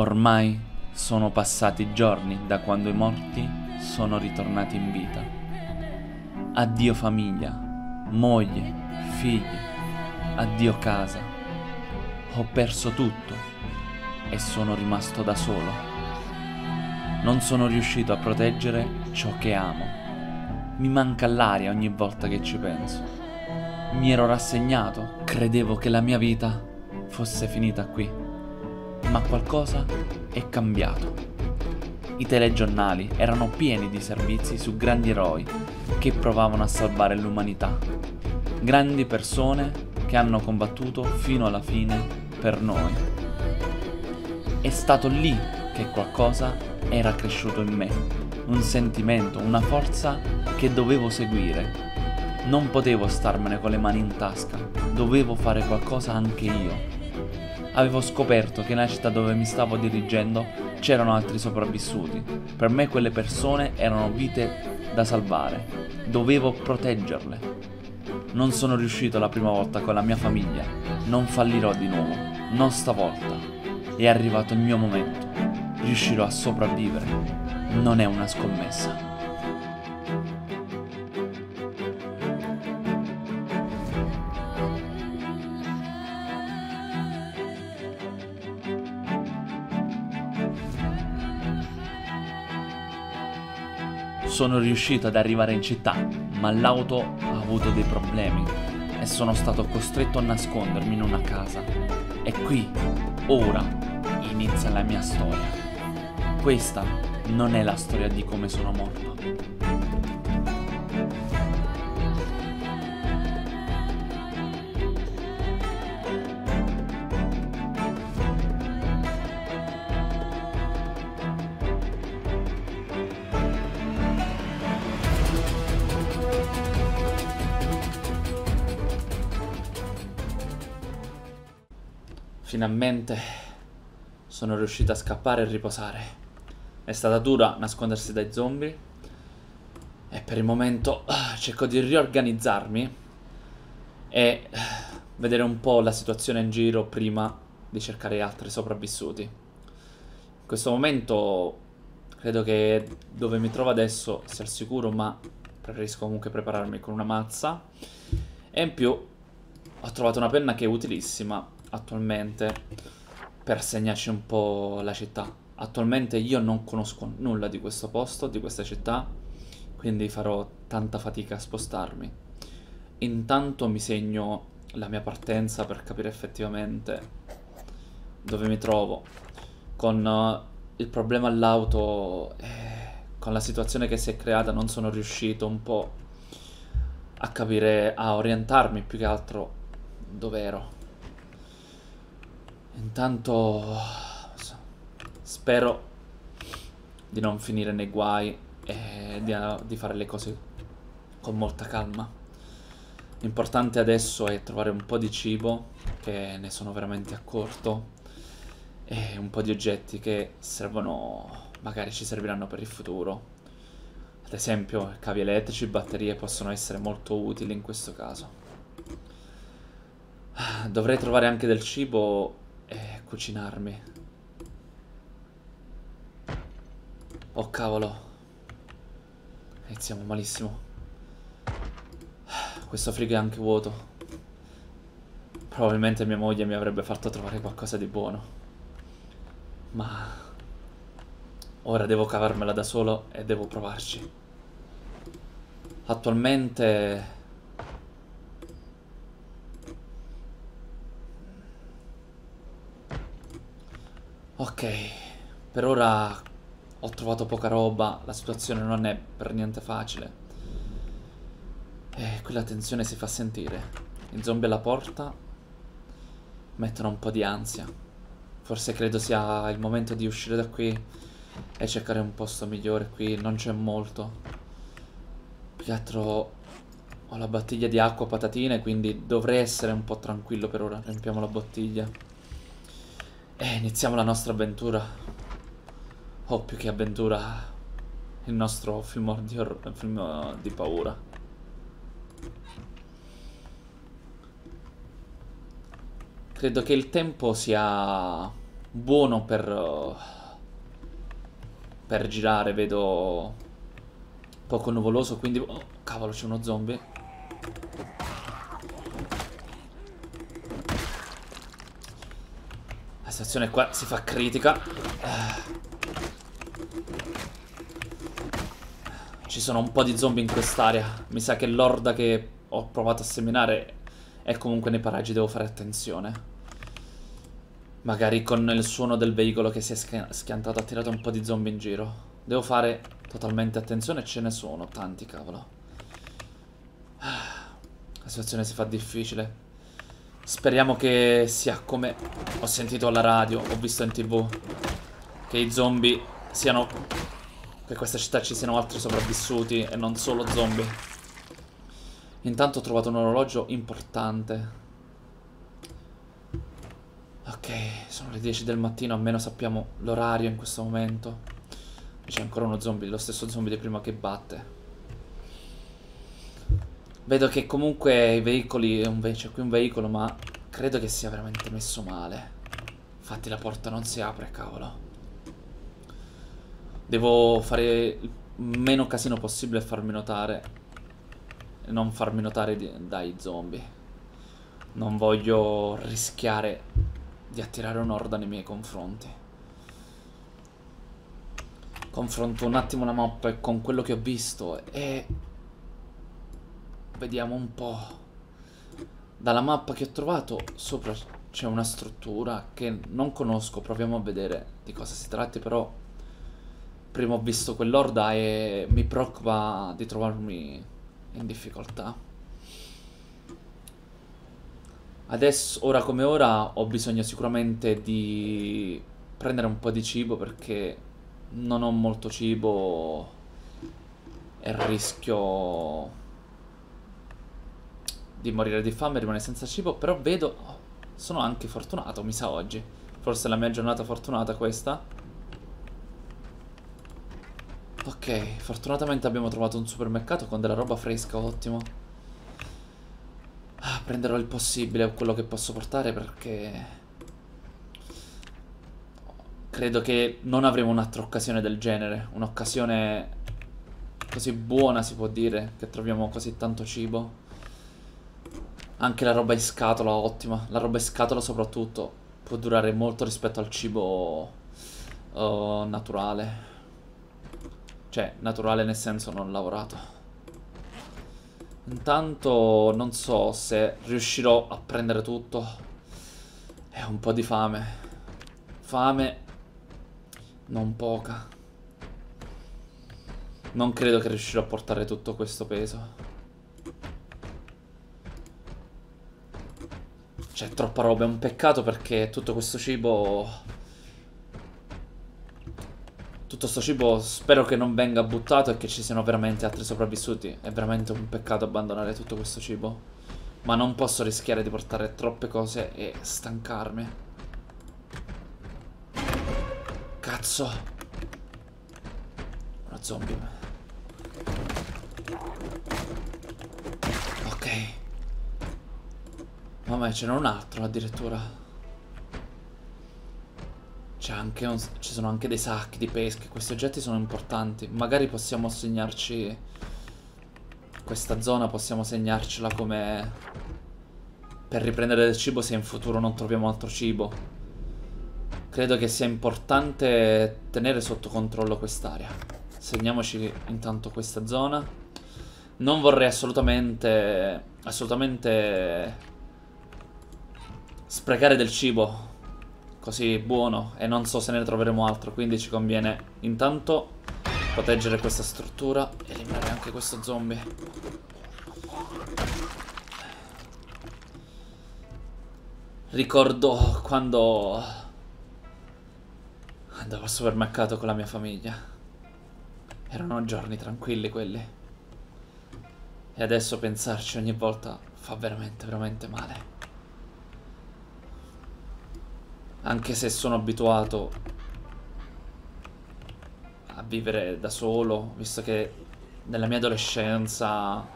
Ormai sono passati giorni da quando i morti sono ritornati in vita. Addio famiglia, moglie, figli, addio casa. Ho perso tutto e sono rimasto da solo. Non sono riuscito a proteggere ciò che amo. Mi manca l'aria ogni volta che ci penso. Mi ero rassegnato, credevo che la mia vita fosse finita qui ma qualcosa è cambiato. I telegiornali erano pieni di servizi su grandi eroi che provavano a salvare l'umanità. Grandi persone che hanno combattuto fino alla fine per noi. È stato lì che qualcosa era cresciuto in me, un sentimento, una forza che dovevo seguire. Non potevo starmene con le mani in tasca, dovevo fare qualcosa anche io avevo scoperto che nella città dove mi stavo dirigendo c'erano altri sopravvissuti. Per me quelle persone erano vite da salvare. Dovevo proteggerle. Non sono riuscito la prima volta con la mia famiglia. Non fallirò di nuovo. Non stavolta. È arrivato il mio momento. Riuscirò a sopravvivere. Non è una scommessa. Sono riuscito ad arrivare in città, ma l'auto ha avuto dei problemi e sono stato costretto a nascondermi in una casa. E qui, ora, inizia la mia storia. Questa non è la storia di come sono morto. Finalmente sono riuscito a scappare e riposare. È stata dura nascondersi dai zombie e per il momento uh, cerco di riorganizzarmi e uh, vedere un po' la situazione in giro prima di cercare altri sopravvissuti. In questo momento credo che dove mi trovo adesso sia al sicuro, ma preferisco comunque prepararmi con una mazza. E in più ho trovato una penna che è utilissima attualmente per segnarci un po' la città. Attualmente io non conosco nulla di questo posto, di questa città, quindi farò tanta fatica a spostarmi. Intanto mi segno la mia partenza per capire effettivamente dove mi trovo. Con uh, il problema all'auto, eh, con la situazione che si è creata, non sono riuscito un po' a capire, a orientarmi più che altro dove ero. Intanto spero di non finire nei guai e di, di fare le cose con molta calma. L'importante adesso è trovare un po' di cibo, che ne sono veramente a corto, e un po' di oggetti che servono, magari ci serviranno per il futuro. Ad esempio, cavi elettrici, batterie possono essere molto utili in questo caso. Dovrei trovare anche del cibo e cucinarmi. Oh cavolo. Iniziamo malissimo. Questo frigo è anche vuoto. Probabilmente mia moglie mi avrebbe fatto trovare qualcosa di buono. Ma... Ora devo cavarmela da solo e devo provarci. Attualmente Ok, per ora ho trovato poca roba, la situazione non è per niente facile. E qui la tensione si fa sentire. I zombie alla porta mettono un po' di ansia. Forse credo sia il momento di uscire da qui e cercare un posto migliore. Qui non c'è molto. Più che altro ho la bottiglia di acqua patatine, quindi dovrei essere un po' tranquillo per ora. Riempiamo la bottiglia. E iniziamo la nostra avventura. O oh, più che avventura, il nostro film di, film di paura. Credo che il tempo sia buono per... Uh, per girare, vedo... Poco nuvoloso, quindi... Oh, cavolo, c'è uno zombie. La situazione qua si fa critica. Ci sono un po' di zombie in quest'area. Mi sa che l'orda che ho provato a seminare è comunque nei paraggi, devo fare attenzione. Magari con il suono del veicolo che si è schiantato ha tirato un po' di zombie in giro. Devo fare totalmente attenzione, ce ne sono tanti, cavolo. La situazione si fa difficile. Speriamo che sia come ho sentito alla radio, ho visto in tv, che i zombie siano... che questa città ci siano altri sopravvissuti e non solo zombie. Intanto ho trovato un orologio importante. Ok, sono le 10 del mattino, almeno sappiamo l'orario in questo momento. C'è ancora uno zombie, lo stesso zombie di prima che batte. Vedo che comunque i veicoli, c'è qui un veicolo, ma credo che sia veramente messo male. Infatti la porta non si apre, cavolo. Devo fare il meno casino possibile e farmi notare. E non farmi notare dai zombie. Non voglio rischiare di attirare un'orda nei miei confronti. Confronto un attimo la mappa con quello che ho visto e... Vediamo un po'. Dalla mappa che ho trovato sopra c'è una struttura che non conosco, proviamo a vedere di cosa si tratti, però prima ho visto quell'orda e mi preoccupa di trovarmi in difficoltà. Adesso, ora come ora, ho bisogno sicuramente di prendere un po' di cibo perché non ho molto cibo e rischio di morire di fame rimanere senza cibo, però vedo... Oh, sono anche fortunato, mi sa oggi. Forse è la mia giornata fortunata questa. Ok, fortunatamente abbiamo trovato un supermercato con della roba fresca, ottimo. Ah, prenderò il possibile, quello che posso portare perché... Credo che non avremo un'altra occasione del genere. Un'occasione così buona, si può dire, che troviamo così tanto cibo. Anche la roba in scatola, ottima. La roba in scatola soprattutto può durare molto rispetto al cibo uh, naturale. Cioè, naturale nel senso non lavorato. Intanto non so se riuscirò a prendere tutto. È un po' di fame. Fame non poca. Non credo che riuscirò a portare tutto questo peso. C'è troppa roba, è un peccato perché tutto questo cibo tutto sto cibo spero che non venga buttato e che ci siano veramente altri sopravvissuti. È veramente un peccato abbandonare tutto questo cibo. Ma non posso rischiare di portare troppe cose e stancarmi. Cazzo. Una zombie. Ok. Mamma, ce n'è un altro addirittura un, ci sono anche dei sacchi di pesca. Questi oggetti sono importanti. Magari possiamo segnarci... Questa zona possiamo segnarcela come... Per riprendere del cibo se in futuro non troviamo altro cibo. Credo che sia importante tenere sotto controllo quest'area. Segniamoci intanto questa zona. Non vorrei assolutamente... Assolutamente... Sprecare del cibo così buono e non so se ne troveremo altro, quindi ci conviene intanto proteggere questa struttura e eliminare anche questo zombie. Ricordo quando andavo al supermercato con la mia famiglia. Erano giorni tranquilli quelli. E adesso pensarci ogni volta fa veramente, veramente male. Anche se sono abituato a vivere da solo, visto che nella mia adolescenza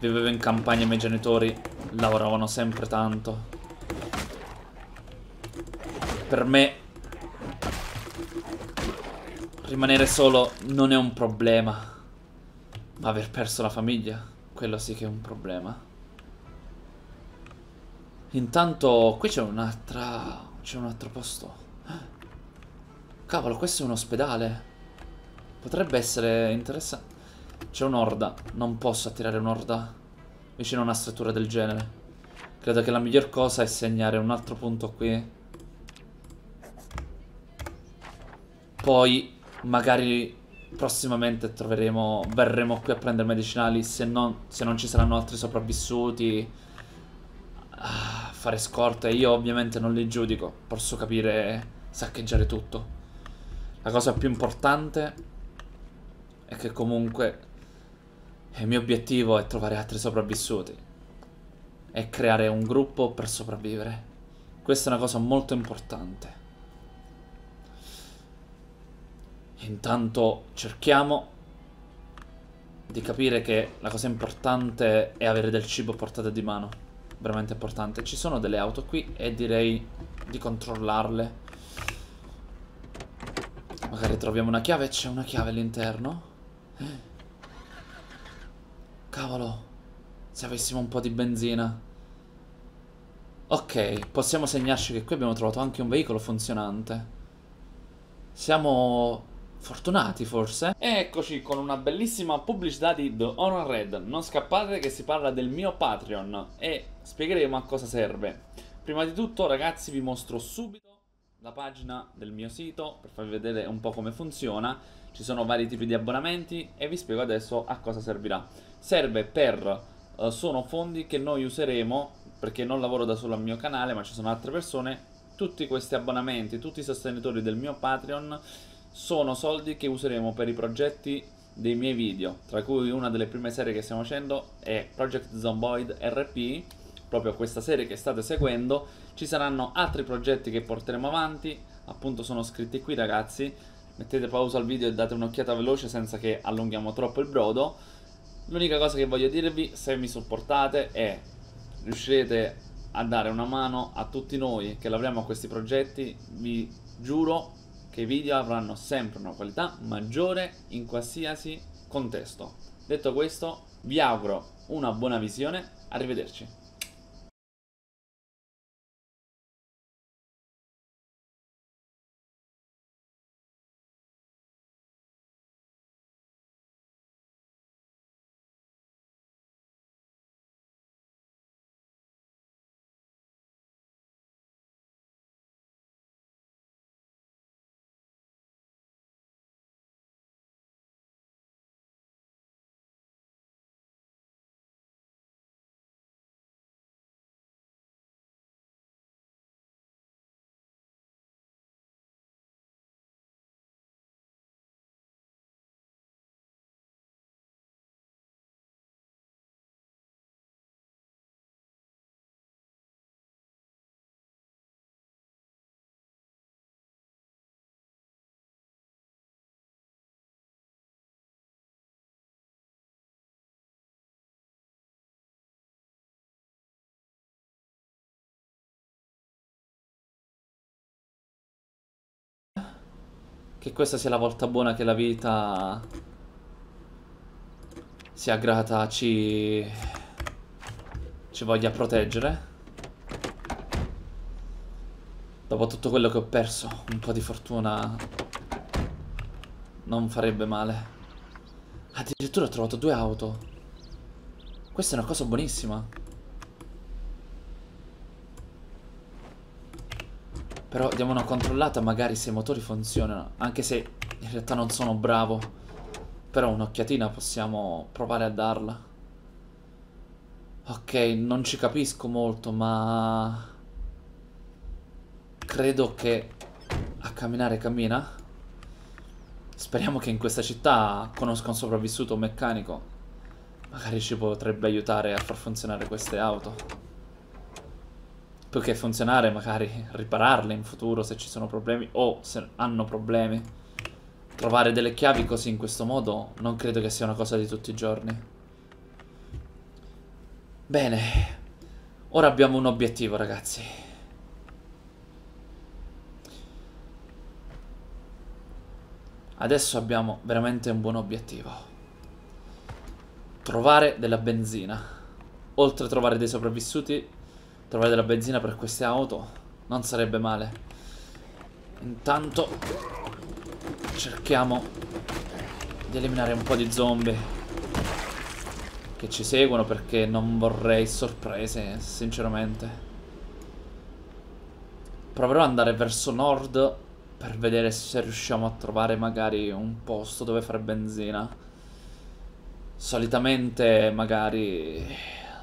vivevo in campagna e i miei genitori lavoravano sempre tanto. Per me Rimanere solo non è un problema. Ma aver perso la famiglia, quello sì che è un problema. Intanto qui c'è un'altra... C'è un altro posto. Cavolo, questo è un ospedale. Potrebbe essere interessante. C'è un'orda. Non posso attirare un'orda vicino a una struttura del genere. Credo che la miglior cosa è segnare un altro punto qui. Poi magari prossimamente troveremo, verremo qui a prendere medicinali se non, se non ci saranno altri sopravvissuti. Ah, fare scorte, io ovviamente non li giudico, posso capire saccheggiare tutto. La cosa più importante è che comunque il mio obiettivo è trovare altri sopravvissuti e creare un gruppo per sopravvivere. Questa è una cosa molto importante. Intanto cerchiamo di capire che la cosa importante è avere del cibo portato di mano. Veramente importante. Ci sono delle auto qui e direi di controllarle. Magari troviamo una chiave. C'è una chiave all'interno. Cavolo. Se avessimo un po' di benzina. Ok, possiamo segnarci che qui abbiamo trovato anche un veicolo funzionante. Siamo Fortunati forse? Eccoci con una bellissima pubblicità di The Honor Red. Non scappate che si parla del mio Patreon e spiegheremo a cosa serve. Prima di tutto ragazzi vi mostro subito la pagina del mio sito per farvi vedere un po' come funziona. Ci sono vari tipi di abbonamenti e vi spiego adesso a cosa servirà. Serve per... Uh, sono fondi che noi useremo perché non lavoro da solo al mio canale ma ci sono altre persone. Tutti questi abbonamenti, tutti i sostenitori del mio Patreon sono soldi che useremo per i progetti dei miei video, tra cui una delle prime serie che stiamo facendo è Project Zomboid RP, proprio questa serie che state seguendo. Ci saranno altri progetti che porteremo avanti, appunto sono scritti qui ragazzi. Mettete pausa al video e date un'occhiata veloce senza che allunghiamo troppo il brodo. L'unica cosa che voglio dirvi, se mi supportate, è riuscirete a dare una mano a tutti noi che lavoriamo a questi progetti, vi giuro che i video avranno sempre una qualità maggiore in qualsiasi contesto. Detto questo, vi auguro una buona visione, arrivederci. Che questa sia la volta buona che la vita sia grata, ci... ci voglia proteggere. Dopo tutto quello che ho perso, un po' di fortuna non farebbe male. Addirittura ho trovato due auto. Questa è una cosa buonissima. Però diamo una controllata magari se i motori funzionano. Anche se in realtà non sono bravo. Però un'occhiatina possiamo provare a darla. Ok, non ci capisco molto, ma... Credo che a camminare cammina. Speriamo che in questa città conosca un sopravvissuto meccanico. Magari ci potrebbe aiutare a far funzionare queste auto più che funzionare magari ripararle in futuro se ci sono problemi o se hanno problemi. Trovare delle chiavi così in questo modo non credo che sia una cosa di tutti i giorni. Bene, ora abbiamo un obiettivo ragazzi. Adesso abbiamo veramente un buon obiettivo. Trovare della benzina. Oltre a trovare dei sopravvissuti, trovare della benzina per queste auto non sarebbe male. Intanto cerchiamo di eliminare un po' di zombie che ci seguono perché non vorrei sorprese, sinceramente. Proverò ad andare verso nord per vedere se riusciamo a trovare magari un posto dove fare benzina. Solitamente magari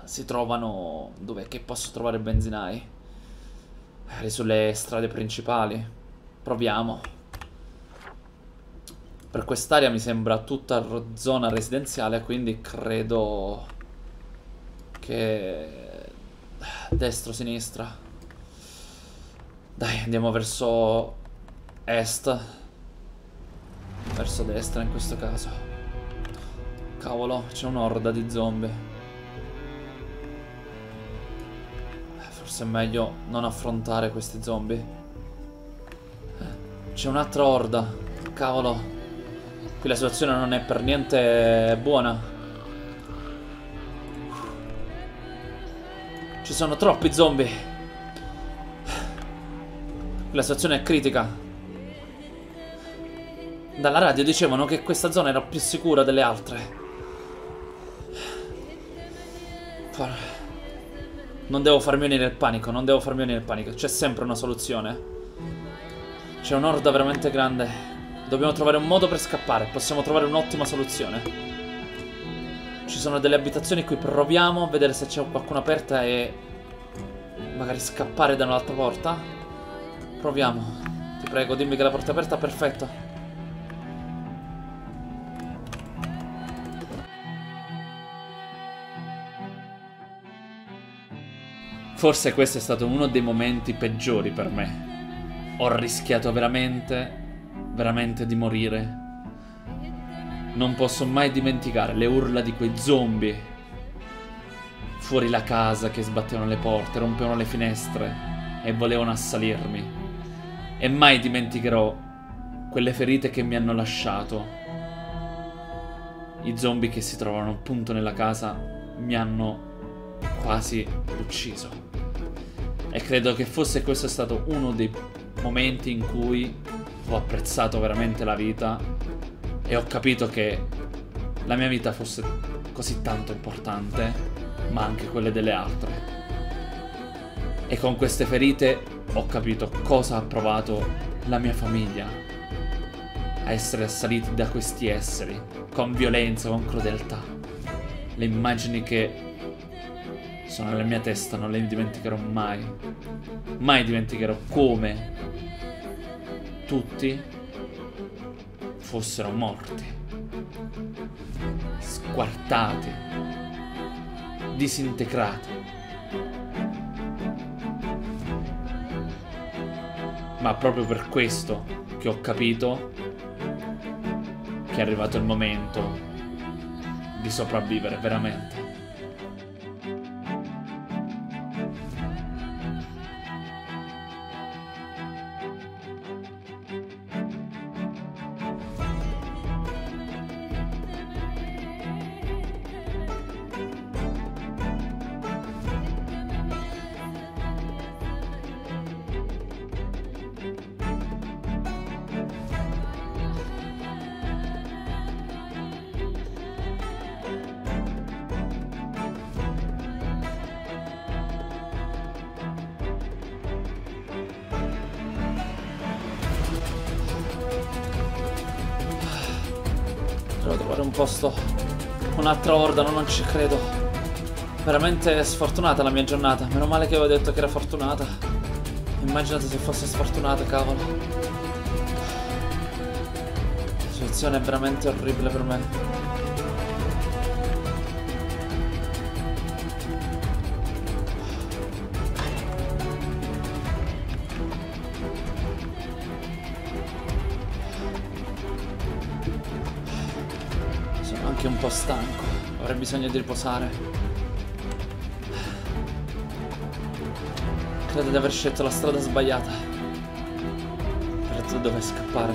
si trovano dove che posso trovare benzinai. Magari sulle strade principali. Proviamo. Per quest'area mi sembra tutta zona residenziale, quindi credo che destro-sinistra. Dai, andiamo verso est. Verso destra in questo caso. Cavolo, c'è un'orda di zombie. Forse è meglio non affrontare questi zombie. C'è un'altra orda. Cavolo. Qui la situazione non è per niente buona. Ci sono troppi zombie. La situazione è critica. Dalla radio dicevano che questa zona era più sicura delle altre. Non devo farmi unire il panico, non devo farmi unire il panico. C'è sempre una soluzione. C'è un'orda veramente grande. Dobbiamo trovare un modo per scappare. Possiamo trovare un'ottima soluzione. Ci sono delle abitazioni qui. Proviamo a vedere se c'è qualcuna aperta e... Magari scappare da un'altra porta. Proviamo. Ti prego, dimmi che la porta è aperta. Perfetto. Forse questo è stato uno dei momenti peggiori per me. Ho rischiato veramente veramente di morire. Non posso mai dimenticare le urla di quei zombie fuori la casa che sbattevano le porte, rompevano le finestre e volevano assalirmi. E mai dimenticherò quelle ferite che mi hanno lasciato. I zombie che si trovavano appunto nella casa mi hanno quasi ucciso. E credo che fosse questo stato uno dei momenti in cui ho apprezzato veramente la vita e ho capito che la mia vita fosse così tanto importante, ma anche quelle delle altre. E con queste ferite ho capito cosa ha provato la mia famiglia a essere assaliti da questi esseri, con violenza, con crudeltà. Le immagini che sono nella mia testa non le dimenticherò mai. Mai dimenticherò come tutti fossero morti, squartati, disintegrati. Ma proprio per questo che ho capito che è arrivato il momento di sopravvivere veramente. Un'altra orda, non ci credo. Veramente sfortunata la mia giornata. Meno male che avevo detto che era fortunata. Immaginate se fosse sfortunata, cavolo. La situazione è veramente orribile per me. po' stanco fare, bisogna di riposare. Credo di aver scelto la strada sbagliata. Per dove scappare.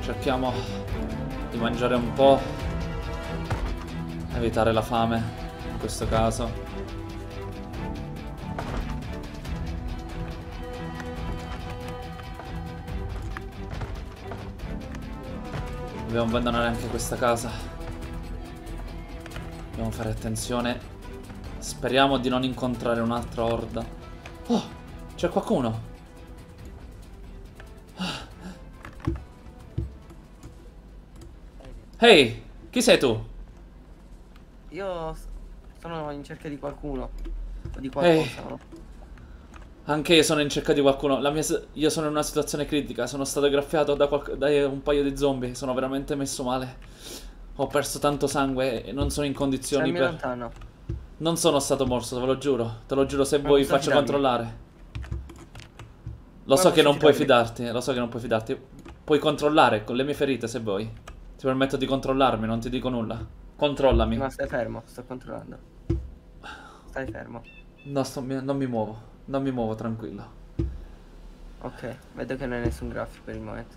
Cerchiamo di mangiare un po'. Evitare la fame, in questo caso. Dobbiamo abbandonare anche questa casa. Dobbiamo fare attenzione. Speriamo di non incontrare un'altra orda. Oh, c'è qualcuno. Ehi, chi sei tu? Io sono in cerca di qualcuno. O di qualcosa, Ehi. no? Anche io sono in cerca di qualcuno. La mia io sono in una situazione critica. Sono stato graffiato da, da un paio di zombie. Sono veramente messo male. Ho perso tanto sangue e non sono in condizioni Stammi per. lontano. Non sono stato morso, te lo giuro. Te lo giuro, se vuoi faccio fidarmi? controllare. Lo Ma so che non puoi fidarmi? fidarti, lo so che non puoi fidarti. Puoi controllare con le mie ferite se vuoi. Ti permetto di controllarmi, non ti dico nulla. Controllami. Ma stai fermo, sto controllando. Stai fermo. No, sto- non mi muovo. Non mi muovo, tranquillo. Ok, vedo che non hai nessun graffio per il momento.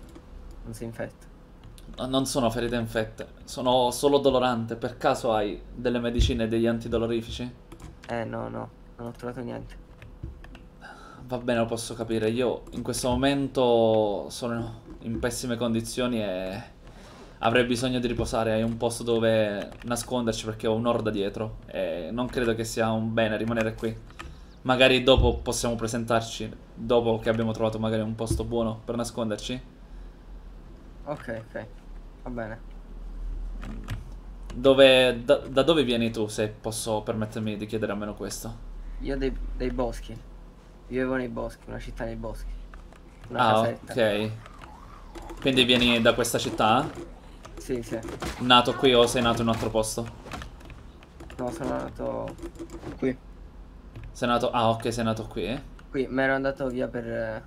Non si infetta. No, Non sono ferite infette, sono solo dolorante. Per caso hai delle medicine e degli antidolorifici? Eh no, no, non ho trovato niente. Va bene, lo posso capire. Io in questo momento sono in pessime condizioni e avrei bisogno di riposare. Hai un posto dove nasconderci perché ho un'orda dietro e non credo che sia un bene rimanere qui. Magari dopo possiamo presentarci, dopo che abbiamo trovato magari un posto buono per nasconderci. Ok, ok. Va bene. Dove, da, da dove vieni tu, se posso permettermi di chiedere almeno questo? Io dei, dei boschi. Vivevo nei boschi, una città nei boschi. Una Ah, casetta. ok. Quindi vieni da questa città? Sì, sì. Nato qui o sei nato in un altro posto? No, sono nato qui. Sei nato... Ah, ok, sei nato qui. Qui, mi ero andato via per,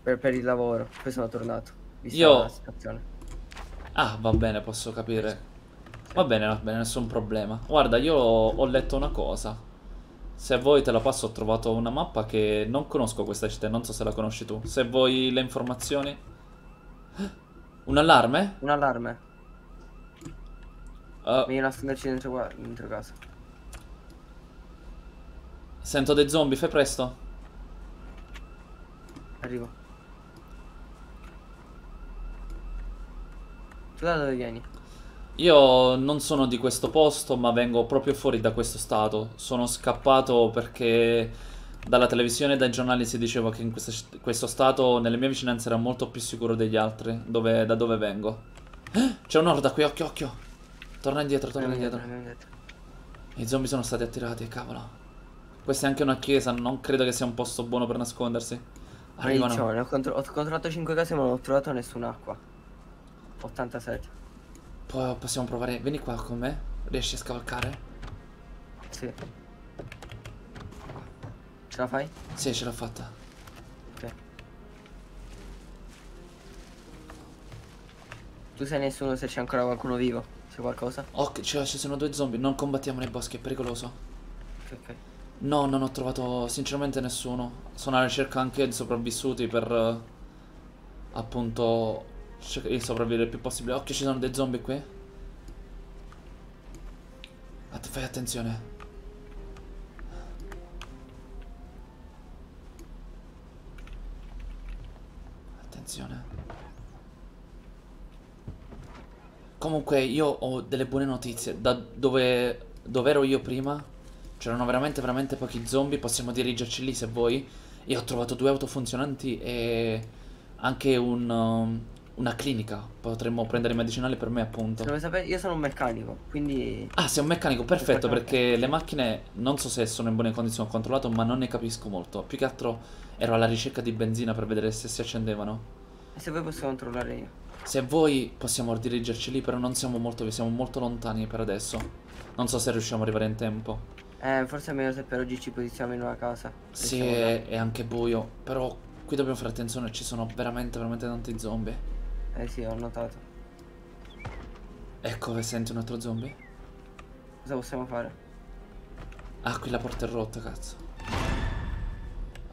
per, per il lavoro. Poi sono tornato. Io- la situazione. Ah, va bene, posso capire. Va bene, va bene, nessun problema. Guarda, io ho letto una cosa. Se vuoi te la passo, ho trovato una mappa che non conosco questa città, non so se la conosci tu. Se vuoi le informazioni... Un allarme? Un allarme. Uh, Meglio nasconderci dentro, qua- dentro casa. Sento dei zombie, fai presto. Arrivo. Da dove vieni? Io non sono di questo posto, ma vengo proprio fuori da questo stato. Sono scappato perché dalla televisione e dai giornali si diceva che in questa citt- questo stato, nelle mie vicinanze, era molto più sicuro degli altri, dove- da dove vengo. Eh, C'è un'orda qui, occhio, occhio. Torna indietro, torna indietro. indietro. I zombie sono stati attirati, cavolo. Questa è anche una chiesa, non credo che sia un posto buono per nascondersi. Arrivano. Maledizione, ho, contro- ho controllato 5 case ma non ho trovato nessun'acqua. 87. Poi possiamo provare. Vieni qua con me. Riesci a scavalcare? Sì. Ce la fai? Sì, ce l'ho fatta. Ok. Tu sai nessuno se c'è ancora qualcuno vivo? C'è qualcosa? Ok, cioè, ci sono due zombie. Non combattiamo nei boschi, è pericoloso. Ok, ok. No, non ho trovato sinceramente nessuno. Sono alla ricerca anche di sopravvissuti per eh, appunto sopravvivere il più possibile. Occhio, ci sono dei zombie qui. Att- fai attenzione. Attenzione. Comunque io ho delle buone notizie. Da dove, dove ero io prima c'erano veramente veramente pochi zombie. Possiamo dirigerci lì se vuoi. E ho trovato due auto funzionanti e anche un, um, una clinica. Potremmo prendere medicinali per me appunto. Sapere? Io sono un meccanico, quindi... Ah, sei un meccanico, perfetto, Perfetto. perché le macchine non so se sono in buone condizioni, ho controllato, ma non ne capisco molto. Più che altro ero alla ricerca di benzina per vedere se si accendevano. E se vuoi posso controllare io? Se vuoi possiamo dirigerci lì, però non siamo molto, siamo molto lontani per adesso. Non so se riusciamo ad arrivare in tempo. Eh, forse è meglio se per oggi ci posizioniamo in una casa. Sì, è, è anche buio, però qui dobbiamo fare attenzione, ci sono veramente, veramente tanti zombie. Eh sì, ho notato. Ecco, senti un altro zombie? Cosa possiamo fare? Ah, qui la porta è rotta, cazzo.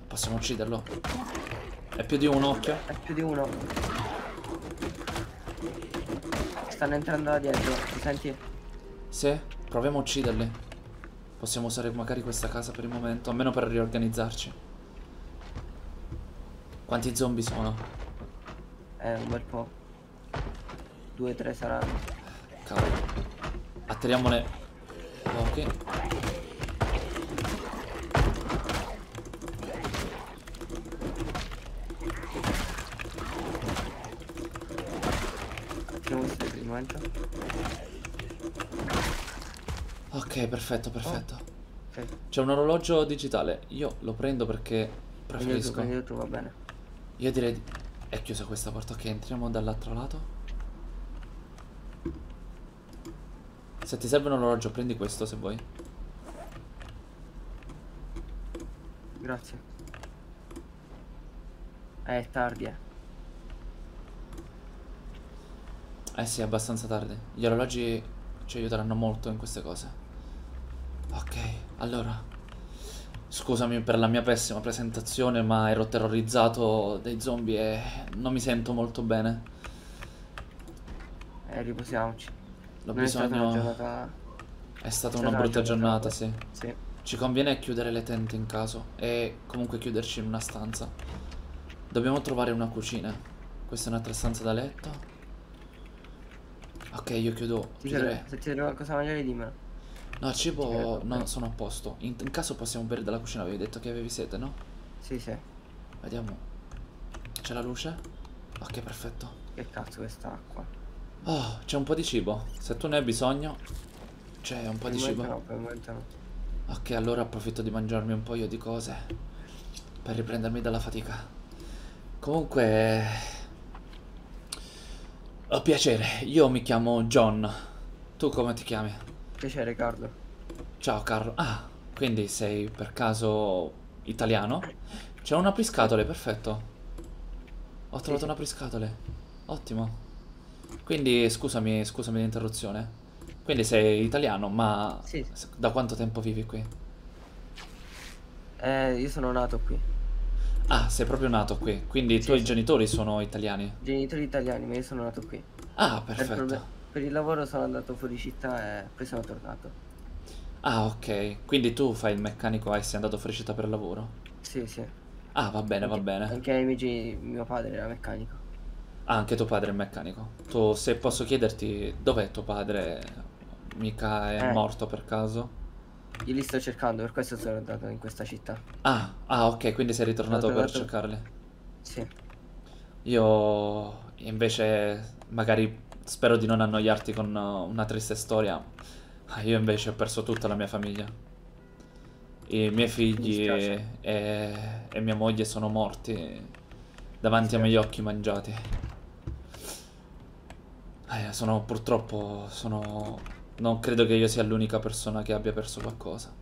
Possiamo ucciderlo. È più di un occhio. È più di uno. stanno entrando da dietro, ti senti? Sì, proviamo a ucciderli. Possiamo usare magari questa casa per il momento, almeno per riorganizzarci. Quanti zombie sono? Eh, un bel po'. Due, tre saranno. Cavolo. Atteriamone pochi. Attiriamo questo per il momento. Ok, perfetto, perfetto. Ok. C'è un orologio digitale. Io lo prendo perché preferisco. prendi tu, va bene. Io direi... di- È chiusa questa porta. Ok, entriamo dall'altro lato. Se ti serve un orologio, prendi questo se vuoi. Grazie. Eh, è tardi, eh. Eh sì, è abbastanza tardi. Gli orologi ci aiuteranno molto in queste cose. Ok, allora. Scusami per la mia pessima presentazione, ma ero terrorizzato dai zombie e non mi sento molto bene. Eh, riposiamoci. L'ho Non è stata una bisogno... giornata... È stata una brutta giornata, sì. Sì. Ci conviene chiudere le tende in caso e comunque chiuderci in una stanza. Dobbiamo trovare una cucina. Questa è un'altra stanza da letto. Ok, io chiudo. Serve, se ti serve qualcosa da mangiare dimmelo. No, Ci cibo credo, no, ok. sono a posto. In, in caso possiamo bere dalla cucina, avevi detto che avevi sete, no? Sì, sì. Vediamo. C'è la luce? Ok, perfetto. Che cazzo quest'acqua? Oh, c'è un po' di cibo. Se tu ne hai bisogno, c'è un po' Per di cibo. no, per il momento no. Ok, allora approfitto di mangiarmi un paio di cose per riprendermi dalla fatica. Comunque, ho piacere. Io mi chiamo John. Tu come ti chiami? Piacere, Carlo. Ciao Carlo. Ah, quindi sei per caso italiano? C'è un apriscatole, perfetto. Ho trovato sì. un apriscatole. Ottimo. Quindi scusami, scusami l'interruzione. Quindi sei italiano, ma Sì. da quanto tempo vivi qui? Eh, io sono nato qui. Ah, sei proprio nato qui, quindi i Sì, tuoi sì. genitori sono italiani. Genitori italiani, ma io sono nato qui. Ah, Per, perfetto. proble- per il lavoro sono andato fuori città e poi sono tornato. Ah, ok. Quindi tu fai il meccanico e sei andato fuori città per lavoro. Sì, sì. Ah, va bene, va Anche- bene. Anche ai miei geni- mio padre era meccanico. Ah, anche tuo padre è meccanico. Tu, se posso chiederti, dov'è tuo padre? Mica è Eh. morto per caso? Io li sto cercando, per questo sono andato in questa città. Ah, ah, ok, quindi sei ritornato per tornato- cercarli. Sì. Io invece magari spero di non annoiarti con uh, una triste storia. Ah, Io invece ho perso tutta la mia famiglia. I miei figli dispiace. e, e mia moglie sono morti davanti ai Mi miei occhi mangiati. Eh, sono purtroppo sono non credo che io sia l'unica persona che abbia perso qualcosa.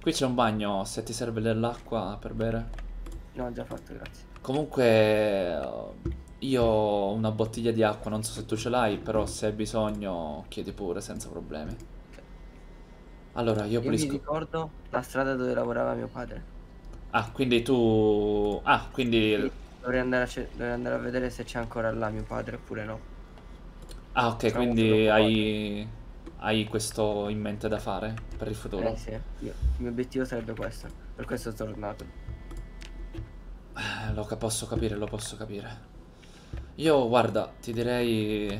Qui c'è un bagno, se ti serve dell'acqua per bere. No, ho già fatto, grazie. Comunque, io ho una bottiglia di acqua, non so se tu ce l'hai, però se hai bisogno chiedi pure senza problemi. Allora, io Io mi pulisco. ricordo la strada dove lavorava mio padre. Ah, quindi tu... Ah, quindi... Dovrei andare a, dovrei andare a vedere se c'è ancora là mio padre oppure no. Ah, ok, molto quindi preoccupato. hai... hai questo in mente da fare per il futuro? Eh sì, io- il mio obiettivo sarebbe questo. Per questo sono tornato. Eh, Lo ca- posso capire, lo posso capire. Io, guarda, ti direi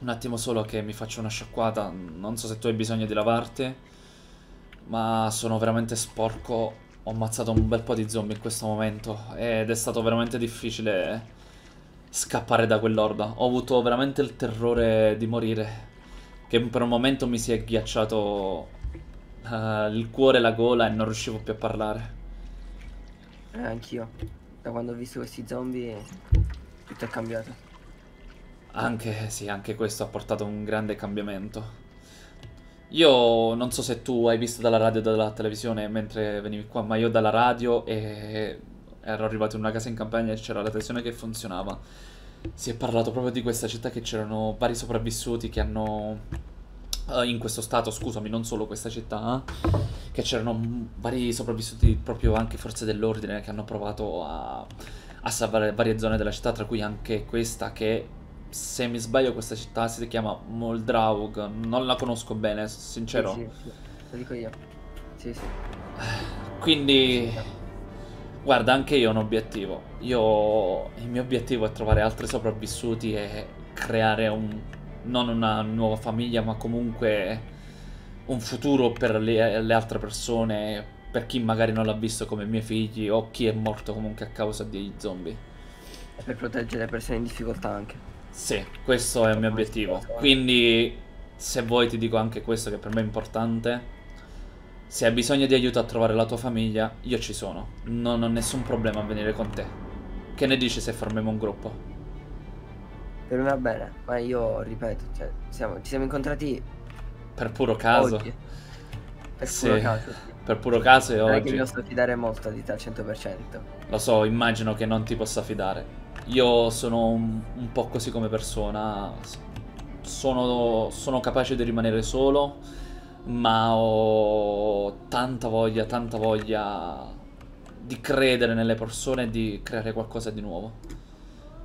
un attimo solo che mi faccio una sciacquata. Non so se tu hai bisogno di lavarti, ma sono veramente sporco. Ho ammazzato un bel po' di zombie in questo momento ed è stato veramente difficile scappare da quell'orda. Ho avuto veramente il terrore di morire, che per un momento mi si è ghiacciato eh, il cuore e la gola e non riuscivo più a parlare. Eh, anch'io. Da quando ho visto questi zombie tutto è cambiato. Anche, sì, anche questo ha portato un grande cambiamento. Io non so se tu hai visto dalla radio o dalla televisione mentre venivi qua, ma io dalla radio e ero arrivato in una casa in campagna e c'era la televisione che funzionava. Si è parlato proprio di questa città che c'erano vari sopravvissuti che hanno eh, in questo stato, scusami, non solo questa città, eh, che c'erano vari sopravvissuti, proprio anche forze dell'ordine che hanno provato a, a salvare varie zone della città, tra cui anche questa che se mi sbaglio questa città si chiama Moldraug, non la conosco bene, sincero. Sì, sì. Lo dico io. Sì, sì. Quindi, guarda, anche io ho un obiettivo. Io, il mio obiettivo è trovare altri sopravvissuti e creare un, non una nuova famiglia, ma comunque un futuro per le, le altre persone, per chi magari non l'ha visto come i miei figli o chi è morto comunque a causa degli zombie. E per proteggere le persone in difficoltà anche. Sì, questo è il mio obiettivo. Quindi, se vuoi ti dico anche questo che per me è importante. Se hai bisogno di aiuto a trovare la tua famiglia, io ci sono. Non ho nessun problema a venire con te. Che ne dici se formiamo un gruppo? Per me va bene, ma io ripeto, cioè, siamo, ci siamo incontrati Per puro caso. oggi. Per Sì, puro caso, sì. Per puro caso e Non è che mi posso fidare molto di te al 100%. Lo so, immagino che non ti possa fidare. Io sono un, un po' così come persona. Sono, sono capace di rimanere solo, ma ho tanta voglia, tanta voglia di credere nelle persone e di creare qualcosa di nuovo.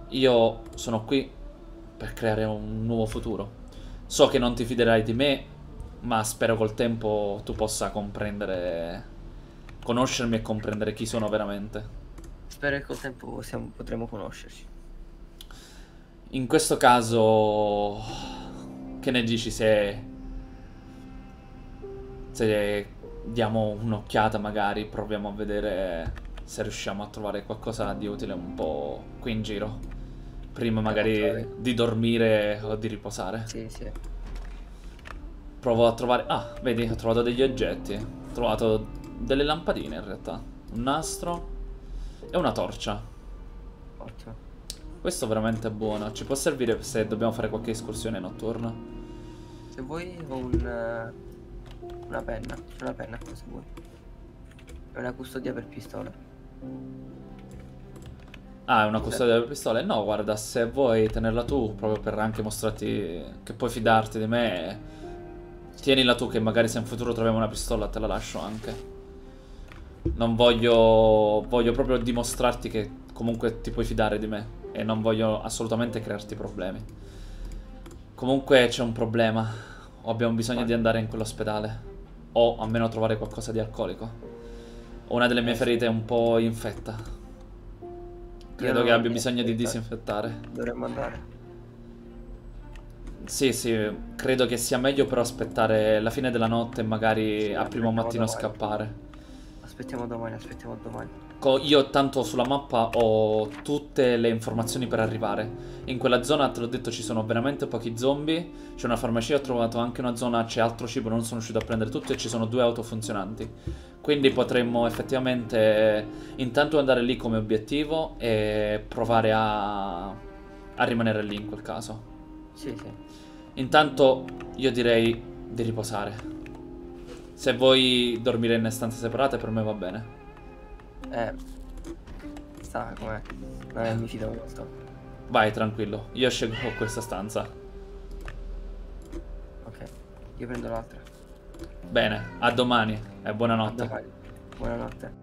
Io sono qui per creare un nuovo futuro. So che non ti fiderai di me, ma spero col tempo tu possa comprendere, conoscermi e comprendere chi sono veramente. Spero che col tempo possiamo- potremo conoscerci. In questo caso, che ne dici se, se diamo un'occhiata magari, proviamo a vedere se riusciamo a trovare qualcosa di utile un po' qui in giro, prima magari di dormire o di riposare. Sì, sì. Provo a trovare... Ah, vedi, ho trovato degli oggetti. Ho trovato delle lampadine in realtà. Un nastro e una torcia. Ottimo. Questo veramente è buono. Ci può servire se dobbiamo fare qualche escursione notturna. Se vuoi ho un, eh, una penna. C'è una penna qua se vuoi. È una custodia per pistola. Ah, è una custodia delle pistole? No, guarda, se vuoi tenerla tu, proprio per anche mostrarti che puoi fidarti di me, tienila tu che magari se in futuro troviamo una pistola te la lascio anche. Non voglio... voglio proprio dimostrarti che comunque ti puoi fidare di me e non voglio assolutamente crearti problemi. Comunque c'è un problema. Abbiamo bisogno di andare in quell'ospedale. O almeno trovare qualcosa di alcolico. Una delle mie ferite è un po' infetta. Credo che abbia bisogno di disinfettare. Dovremmo andare. Sì, sì, credo che sia meglio però aspettare la fine della notte e magari a primo mattino domani. scappare. Aspettiamo domani, aspettiamo domani. Co- Io tanto sulla mappa ho tutte le informazioni per arrivare. In quella zona, te l'ho detto, ci sono veramente pochi zombie. C'è una farmacia, ho trovato anche una zona, c'è altro cibo, non sono riuscito a prendere tutto e ci sono due auto funzionanti. Quindi potremmo effettivamente intanto andare lì come obiettivo e provare a, a rimanere lì in quel caso. Sì, sì. Intanto io direi di riposare. Se vuoi dormire in stanze separate per me va bene. Eh. Sta com'è. Non è, mi fido molto. Vai, tranquillo. Io scelgo questa stanza. Ok. Io prendo l'altra. Bene, a domani e A buonanotte. domani. Buonanotte.